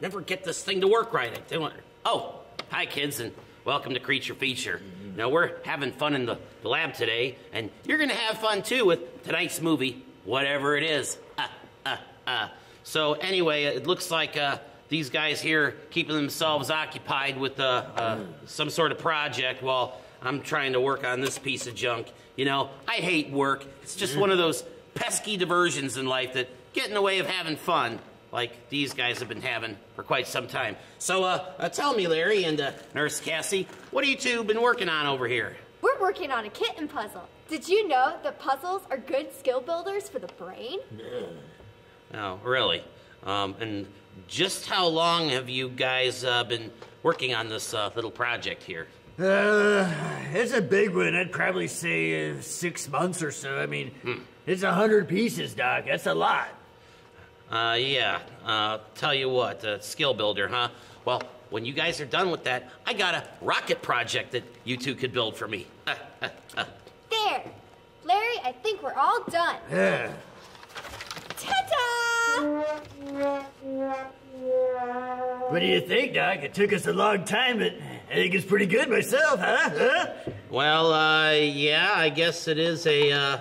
never get this thing to work right. I don't. Oh, hi, kids, and welcome to Creature Feature. Now, we're having fun in the, the lab today, and you're going to have fun too with tonight's movie, whatever it is. Uh, uh, uh. So, anyway, it looks like uh, these guys here keeping themselves occupied with uh, uh, some sort of project while I'm trying to work on this piece of junk. You know, I hate work. It's just one of those pesky diversions in life that get in the way of having fun, like these guys have been having for quite some time. So, uh, uh tell me, Larry and uh, Nurse Cassie, what have you two been working on over here? We're working on a kitten puzzle. Did you know that puzzles are good skill builders for the brain? No. Oh, really? Um, and just how long have you guys uh, been working on this uh, little project here? Uh, it's a big one. I'd probably say uh, six months or so. I mean, Hmm. it's a hundred pieces, Doc. That's a lot. Uh, yeah. Uh, tell you what, uh, skill builder, huh? Well, when you guys are done with that, I got a rocket project that you two could build for me. There! Larry, I think we're all done. Yeah. Ta-da! What do you think, Doc? It took us a long time, but I think it's pretty good myself, huh? Huh? well, uh, yeah, I guess it is a, uh,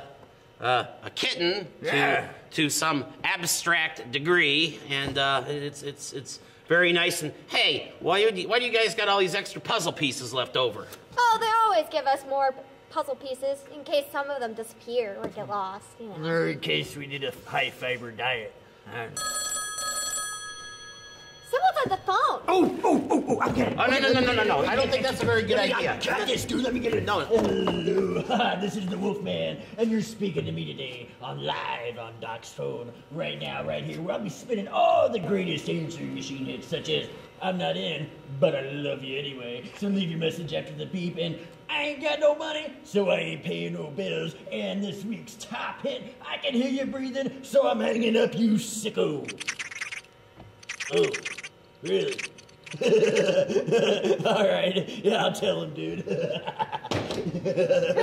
uh, a kitten to, Yeah. to some abstract degree, and, uh, it's, it's, it's very nice. And hey, why, do you- why do you guys got all these extra puzzle pieces left over? Oh, they always give us more puzzle pieces in case some of them disappear or get lost, you know. Or in case we need a high fiber diet. Huh? Someone's on the phone! Oh, oh, oh, oh, I'll get it. Oh, no, no, no, no, no, no. I don't think that's a very good I idea. got this, dude. Let me get it. No. Hello, this is the Wolfman, and you're speaking to me today. I'm live on Doc's phone right now, right here, where I'll be spinning all the greatest answering machine hits, such as "I'm not in, but I love you anyway." So leave your message after the beep, and I ain't got no money, so I ain't paying no bills. And this week's top hit, I can hear you breathing, so I'm hanging up, you sicko. Oh, really? All right, yeah, I'll tell him, dude. Who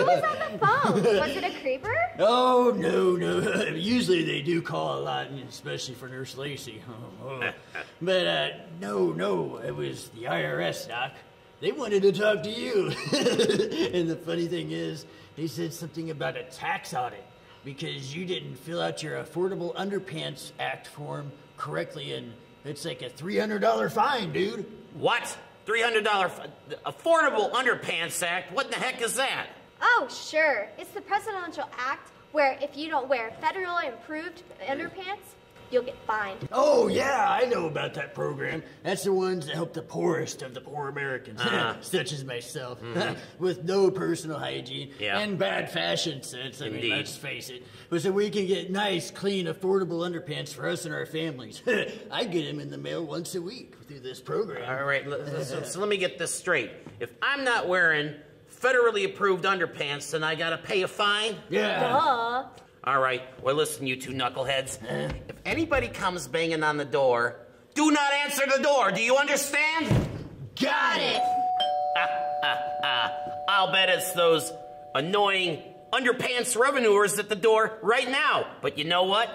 was on the phone? Was it a creeper? Oh no, no. Usually they do call a lot, especially for Nurse Lacey. but uh, no, no, it was the IRS, Doc. They wanted to talk to you. and the funny thing is, they said something about a tax audit because you didn't fill out your Affordable Underpants Act form correctly, and it's like a three hundred dollar fine, dude. What? $300 Affordable Underpants Act? What the heck is that? Oh, sure. It's the presidential act where if you don't wear federally approved underpants, you'll get fined. Oh, yeah, I know about that program. That's the ones that help the poorest of the poor Americans, Uh-huh. such as myself, with no personal hygiene Yeah. and bad fashion sense. I Indeed. mean, let's face it. But so we can get nice, clean, affordable underpants for us and our families. I get them in the mail once a week through this program. All right, l- l- so, so let me get this straight. If I'm not wearing federally approved underpants, then I gotta pay a fine? Yeah. Duh. All right, well, listen, you two knuckleheads. If anybody comes banging on the door, do not answer the door. Do you understand? Got it! I'll bet it's those annoying underpants revenuers at the door right now. But you know what?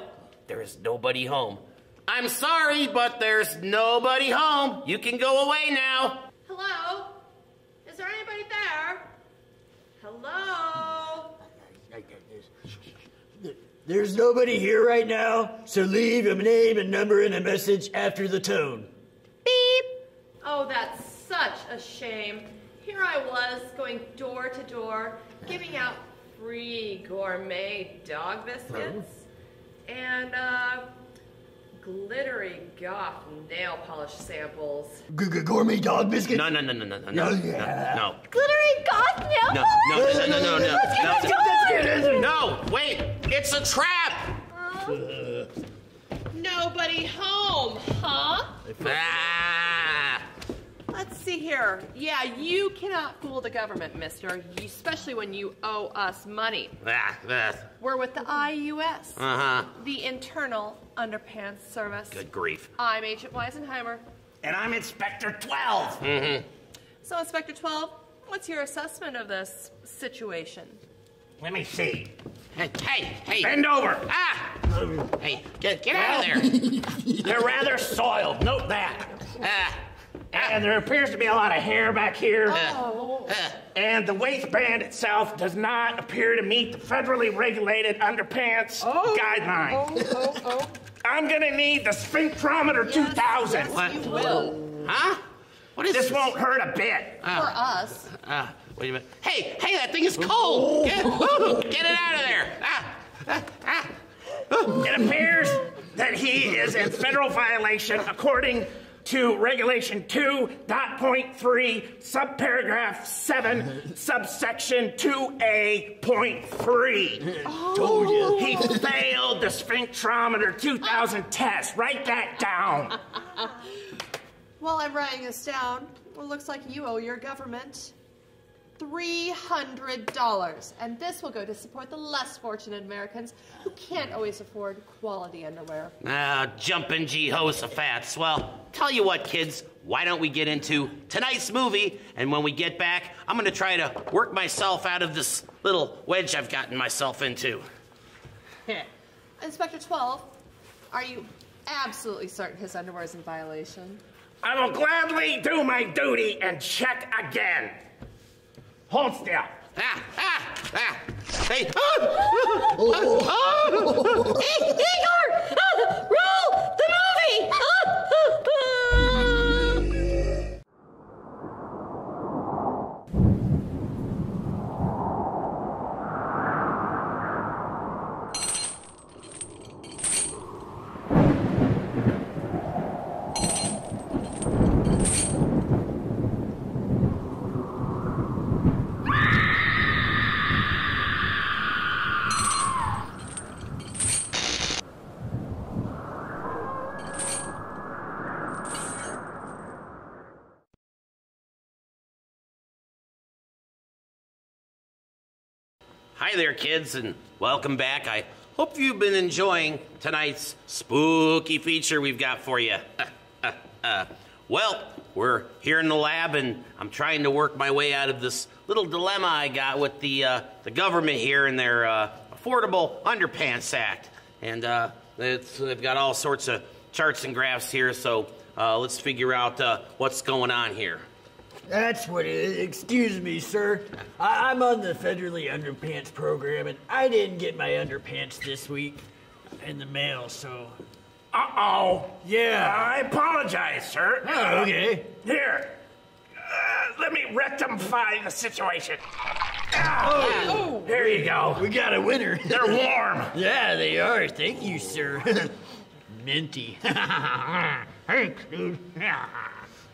There's nobody home. I'm sorry, but there's nobody home. You can go away now. Hello? Is there anybody there? Hello? There's nobody here right now, so leave a name and number and a message after the tone. Beep. Oh, that's such a shame. Here I was going door to door, giving out free gourmet dog biscuits and uh, glittery goth nail polish samples. Gourmet dog biscuit? No, no, no, no, no, no, No, no, yeah. no, Glittery goth nail no, polish? no, no, no, no, no, no, That's no, good, no, no, wait, it's a trap. Nobody home, huh? Ah. Let's see here. Yeah, you cannot fool the government, mister, especially when you owe us money. Ah, ah. We're with the IUS, Uh-huh. the Internal Underpants Service. Good grief. I'm Agent Weisenheimer. And I'm Inspector 12. So, Inspector 12, what's your assessment of this situation? Let me see. Hey, hey, hey. Bend over. Ah! Hey, get, get out of there. They're rather soiled. Note that. Ah. and there appears to be a lot of hair back here. Uh, And the waistband itself does not appear to meet the federally regulated underpants guideline. Oh, oh, oh. I'm gonna need the sphinctrometer 2000. What? You will. Huh? What is This This won't hurt a bit. For us. Ah, wait a minute. Hey, hey, that thing is cold. Get, get it out of there. Ah, ah, ah. It appears that he is in federal violation according to Regulation 2.3, subparagraph 7, subsection 2A.3. Told you. He failed the sphinctrometer 2000 test. Write that down. While I'm writing this down, well, it looks like you owe your government $300. And this will go to support the less fortunate Americans who can't always afford quality underwear. Ah, jumping Jehoshaphat's. Well, tell you what, kids. Why don't we get into tonight's movie? And when we get back, I'm gonna try to work myself out of this little wedge I've gotten myself into. Inspector 12, are you absolutely certain his underwear is in violation? I will gladly do my duty and check again. Hold still. Ah, ah, ah. Hey, ah, ah, ah, ah. Igor! Ah, roll the movie! Ah, ah, ah. Hi there, kids, and welcome back. I hope you've been enjoying tonight's spooky feature we've got for you. well, we're here in the lab, and I'm trying to work my way out of this little dilemma I got with the uh, the government here and their uh, Affordable Underpants Act, and uh, they've got all sorts of charts and graphs here. So uh, let's figure out uh, what's going on here. That's what it is. Excuse me, sir. I- I'm on the federally underpants program, and I didn't get my underpants this week in the mail, so. Uh oh. Yeah. I apologize, sir. Oh, okay. Here. Uh, let me rectify the situation. Ah, Here you go. We got a winner. They're warm. yeah, they are. Thank you, sir. Minty. Thanks, dude.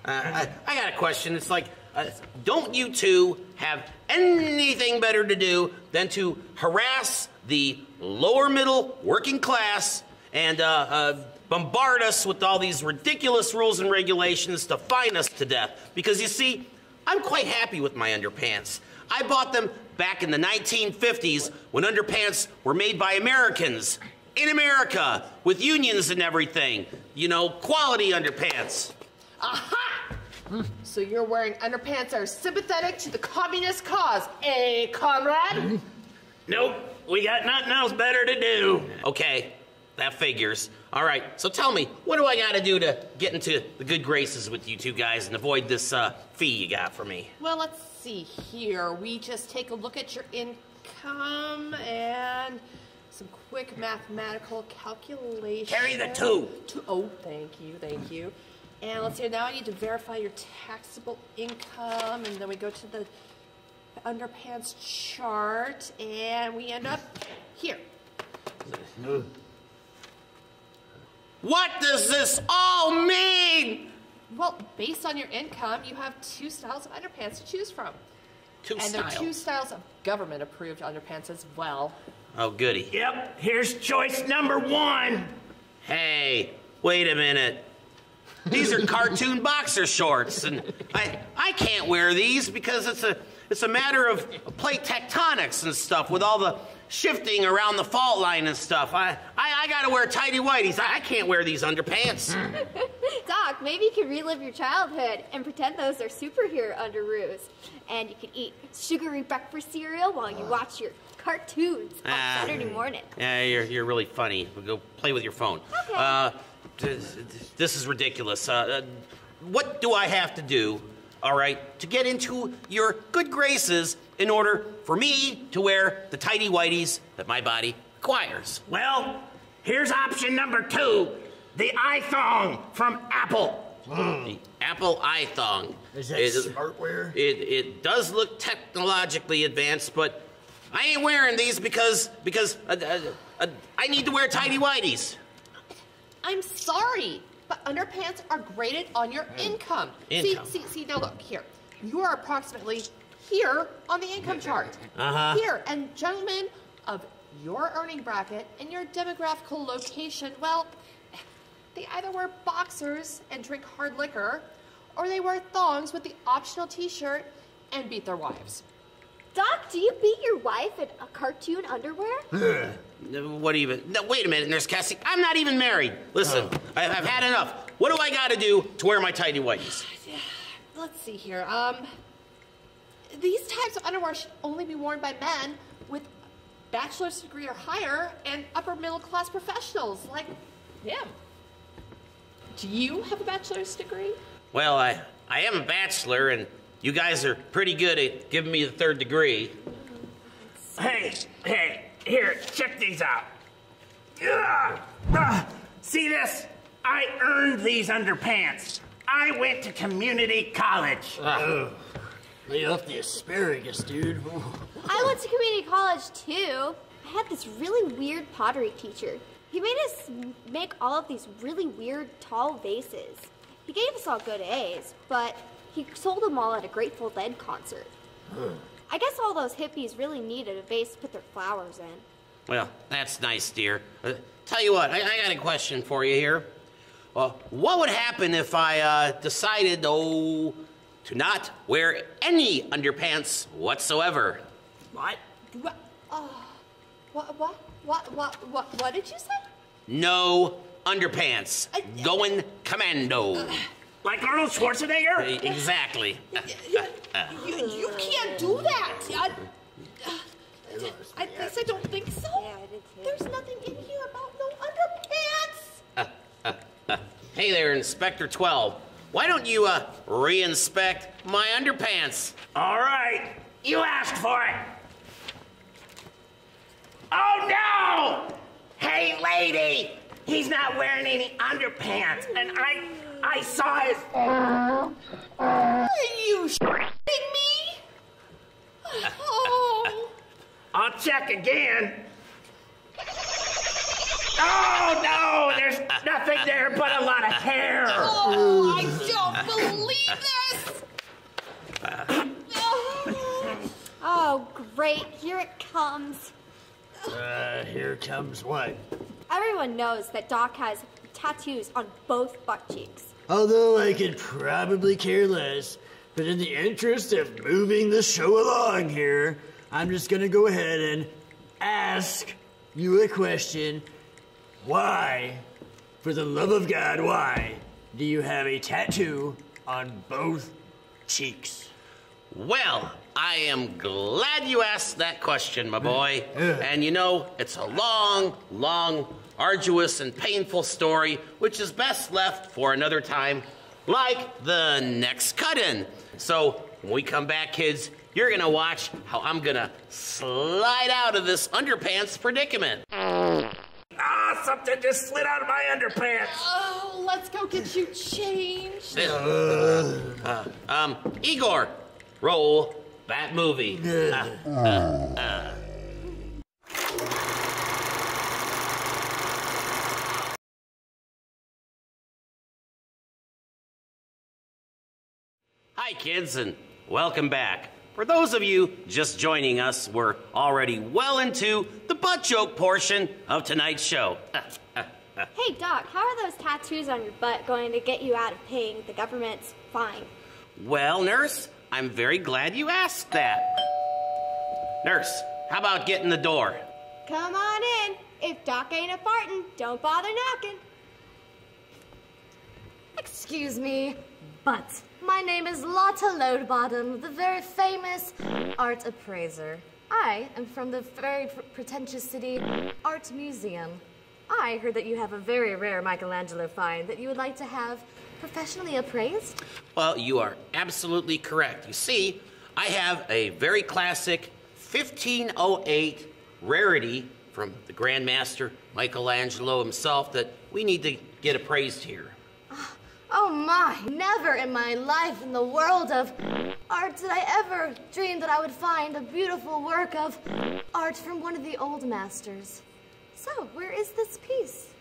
Uh, I, I got a question. It's like, uh, don't you two have anything better to do than to harass the lower middle working class and uh, uh, bombard us with all these ridiculous rules and regulations to fine us to death? Because you see, I'm quite happy with my underpants. I bought them back in the 1950s when underpants were made by Americans in America with unions and everything. You know, quality underpants. Aha! So you're wearing underpants that are sympathetic to the communist cause, eh, Conrad? Nope. We got nothing else better to do. Okay, that figures. All right, so tell me, what do I got to do to get into the good graces with you two guys and avoid this uh, fee you got for me? Well, let's see here. We just take a look at your income and some quick mathematical calculations. Carry the two. Two- Oh, thank you, thank you. And let's see, now I need to verify your taxable income, and then we go to the underpants chart, and we end up here. What does this all mean? Well, based on your income, you have two styles of underpants to choose from. Two and there are two styles. styles of government approved underpants as well. Oh, goody. Yep. Here's choice number one. Hey, wait a minute. These are cartoon boxer shorts, and I I can't wear these because it's a it's a matter of plate tectonics and stuff with all the shifting around the fault line and stuff. I I, I gotta wear tidy whities. I, I can't wear these underpants. Doc, maybe you could relive your childhood and pretend those are superhero underoos. And you could eat sugary breakfast cereal while you watch your cartoons on Ah. Saturday morning. Yeah, you're, you're really funny. Go play with your phone. Okay. Uh, this, this is ridiculous. Uh, uh, what do I have to do, all right, to get into your good graces in order for me to wear the tidy whities that my body requires? Well, here's option number two the iPhone from Apple. The Apple iThong. Is that It- smartware? It, it does look technologically advanced, but I ain't wearing these because because uh, uh, uh, I need to wear tidy whities. I'm sorry, but underpants are graded on your income. Income. See, see, see. Now look here. You are approximately here on the income chart. Uh-huh. Here, and gentlemen of your earning bracket and your demographical location, well, they either wear boxers and drink hard liquor, or they wear thongs with the optional T-shirt and beat their wives. Doc, do you beat your wife in a cartoon underwear? What even? No, wait a minute, Nurse Cassie. I'm not even married. Listen, I, I've had enough. What do I got to do to wear my tidy whities? Let's see here. Um, these types of underwear should only be worn by men with bachelor's degree or higher and upper middle class professionals like him. Do you have a bachelor's degree? Well, I I am a bachelor, and you guys are pretty good at giving me the third degree. Hey, hey, here, check these out. Ugh. Ah, see this? I earned these underpants. I went to community college. Lay off the asparagus, dude. I went to community college too. I had this really weird pottery teacher. He made us make all of these really weird tall vases. He gave us all good A's, but he sold them all at a Grateful Dead concert. I guess all those hippies really needed a vase to put their flowers in. Well, that's nice, dear. Uh, tell you what, I, I got a question for you here. Uh, what would happen if I uh, decided, oh, to not wear any underpants whatsoever? What? What? Oh, what? What? What? What? What? What did you say? No underpants. I- Going commando. Like Arnold Schwarzenegger? Exactly. You, you can't do that. I, I guess I don't think so. Yeah, I did too. There's nothing in here about no underpants. Uh, uh, uh. Hey there, Inspector 12. Why don't you uh, re-inspect my underpants? All right, you asked for it. Oh no! Hey, lady, he's not wearing any underpants, and I, I saw his. Are you shitting me? Oh. I'll check again. Oh no, there's nothing there but a lot of hair. Oh, I don't believe this! Oh. Oh, great. Here it comes. Uh, here comes what? Everyone knows that Doc has tattoos on both butt cheeks. Although I could probably care less, but in the interest of moving the show along here, I'm just gonna go ahead and ask you a question. Why, for the love of God, why do you have a tattoo on both cheeks? Well, I am glad you asked that question, my boy. And you know, it's a long, long, arduous, and painful story, which is best left for another time, like the next cut in. So, when we come back, kids, you're gonna watch how I'm gonna slide out of this underpants predicament. Ah, something just slid out of my underpants. Oh, let's go get you changed. Uh, um, Igor, roll that movie. Uh, Hi, kids, and welcome back. For those of you just joining us, we're already well into the butt joke portion of tonight's show. Hey, Doc, how are those tattoos on your butt going to get you out of paying the government's fine? Well, nurse, I'm very glad you asked that. Nurse, how about getting the door? Come on in. If Doc ain't a farting, don't bother knocking. Excuse me, but my name is Lotta Lodebottom, the very famous art appraiser. I am from the very pr- pretentious city Art Museum. I heard that you have a very rare Michelangelo find that you would like to have professionally appraised? Well, you are absolutely correct. You see, I have a very classic 1508 rarity from the Grandmaster Michelangelo himself that we need to get appraised here. Oh my, never in my life in the world of art did I ever dream that I would find a beautiful work of art from one of the old masters. So, where is this piece?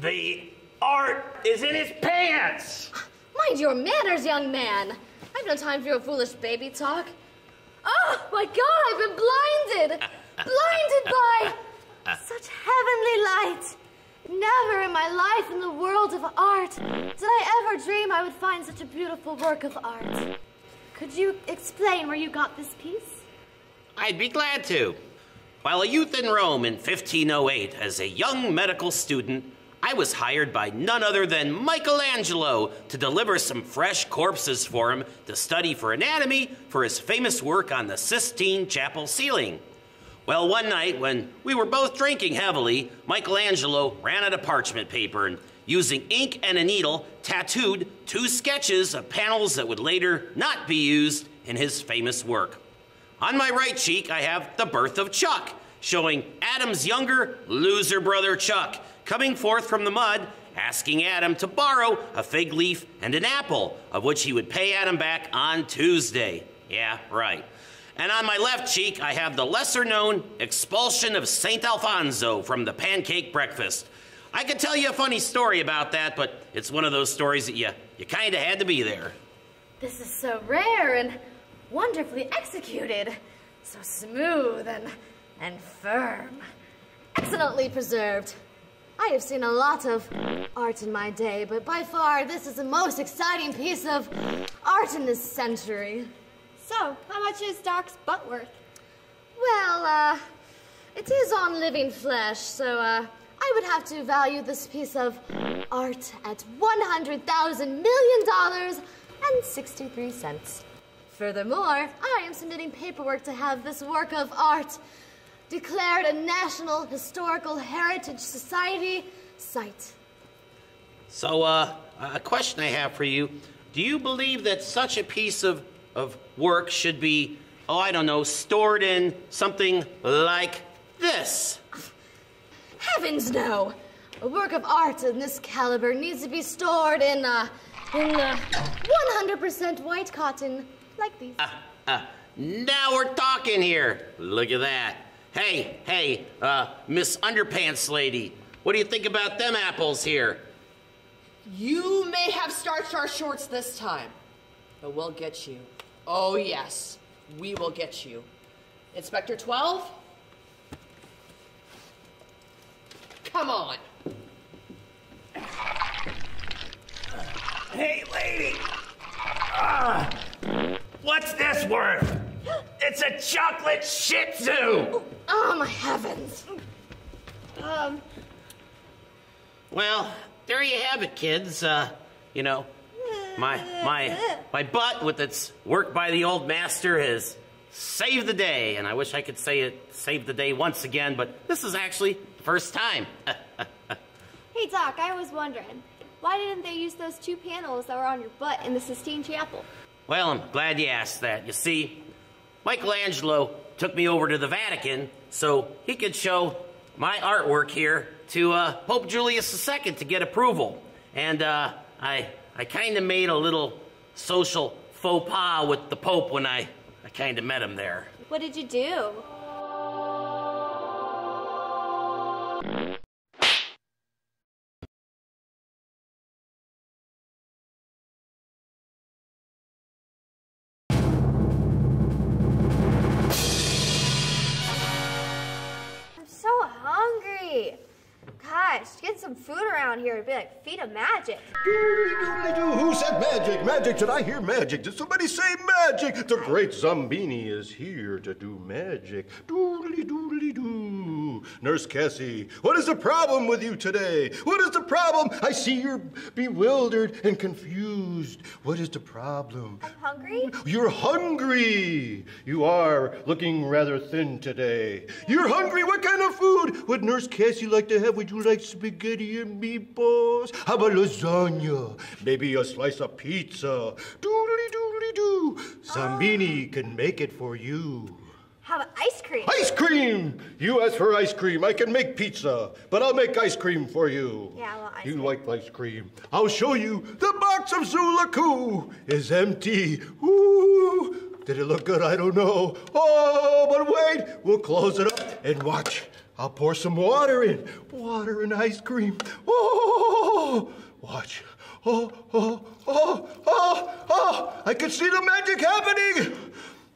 The art is in his pants. Mind your manners, young man. I've no time for your foolish baby talk. Oh my god, I've been blinded! blinded by such heavenly light! Never in my life in the world of art did I ever dream I would find such a beautiful work of art. Could you explain where you got this piece? I'd be glad to. While a youth in Rome in 1508, as a young medical student, I was hired by none other than Michelangelo to deliver some fresh corpses for him to study for anatomy for his famous work on the Sistine Chapel ceiling. Well, one night when we were both drinking heavily, Michelangelo ran out of parchment paper and, using ink and a needle, tattooed two sketches of panels that would later not be used in his famous work. On my right cheek, I have the birth of Chuck, showing Adam's younger loser brother Chuck coming forth from the mud, asking Adam to borrow a fig leaf and an apple, of which he would pay Adam back on Tuesday. Yeah, right. And on my left cheek, I have the lesser known expulsion of St. Alfonso from the pancake breakfast. I could tell you a funny story about that, but it's one of those stories that you, you kind of had to be there. This is so rare and wonderfully executed. So smooth and, and firm. Excellently preserved. I have seen a lot of art in my day, but by far this is the most exciting piece of art in this century. So, how much is Doc's butt worth? Well, uh, it is on living flesh, so, uh, I would have to value this piece of art at $100,000 million and 63 cents. Furthermore, I am submitting paperwork to have this work of art declared a National Historical Heritage Society site. So, uh, a question I have for you. Do you believe that such a piece of, of work should be, oh, I don't know, stored in something like this? Heavens no! A work of art in this caliber needs to be stored in, uh, in, uh, 100% white cotton, like these. Uh, now we're talking here. Look at that. Hey, hey, uh, Miss Underpants lady, what do you think about them apples here? You may have starched our shorts this time, but we'll get you. Oh, yes, we will get you. Inspector 12? Come on. Hey, lady. Ah, what's this worth? It's a chocolate shih tzu. Oh my heavens! Um, Well, there you have it, kids. Uh, you know, my my my butt with its work by the old master has saved the day, and I wish I could say it saved the day once again, but this is actually the first time. hey Doc, I was wondering, why didn't they use those two panels that were on your butt in the Sistine Chapel? well, I'm glad you asked that. You see, Michelangelo took me over to the Vatican so he could show my artwork here to uh, Pope Julius II to get approval, and uh, I I kind of made a little social faux pas with the Pope when I I kind of met him there. What did you do? Some food around here would be like feat of magic. Doodly doodly doo. Who said magic? Magic. Did I hear magic? Did somebody say magic? The great Zombini is here to do magic. Doodly doodly doo. you, Nurse Cassie. What is the problem with you today? What is the problem? I see you're bewildered and confused. What is the problem? I'm hungry. You're hungry. You are looking rather thin today. You're hungry. What kind of food would Nurse Cassie like to have? Would you like spaghetti and meatballs? How about lasagna? Maybe a slice of pizza? Doodly doodly doo. Zambini ah. can make it for you. How about ice cream? Ice cream! You asked for ice cream. I can make pizza, but I'll make ice cream for you. Yeah, well, ice You cream. like ice cream. I'll show you. The box of Zulaku is empty. Ooh. Did it look good? I don't know. Oh, but wait. We'll close it up and watch. I'll pour some water in. Water and ice cream. Oh, watch. Oh, oh, oh, oh, oh. I can see the magic happening.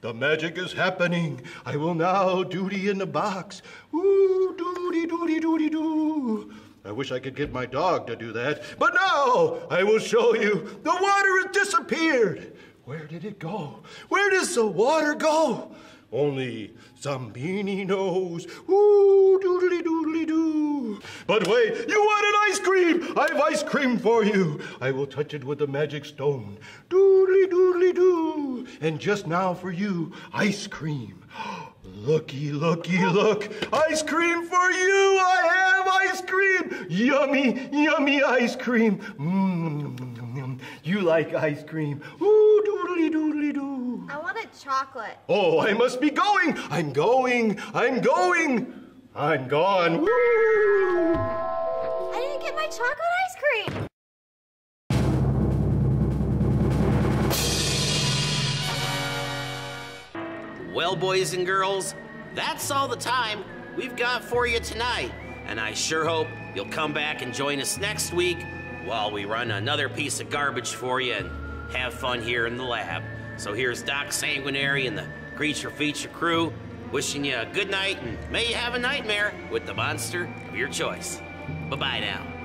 The magic is happening. I will now duty in the box. Ooh, duty, duty, duty, doo. I wish I could get my dog to do that. But now I will show you. The water has disappeared. Where did it go? Where does the water go? Only Zambini knows. Ooh, doodly doodly doo. But wait, you wanted ice cream. I have ice cream for you. I will touch it with the magic stone. Doodly doodly doo. And just now for you, ice cream. Looky, looky, look. Ice cream for you. I have ice cream. Yummy, yummy ice cream. Mmm. You like ice cream. Ooh, doodly doodly doo. I want a chocolate. Oh, I must be going. I'm going. I'm going. I'm gone. Woo! I didn't get my chocolate ice cream. Well, boys and girls, that's all the time we've got for you tonight. And I sure hope you'll come back and join us next week while we run another piece of garbage for you and have fun here in the lab. So here's Doc San Guinary and the Creature Feature crew wishing you a good night and may you have a nightmare with the monster of your choice. Bye bye now.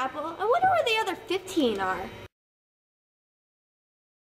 Chapel. I wonder where the other 15 are.